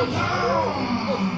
Oh!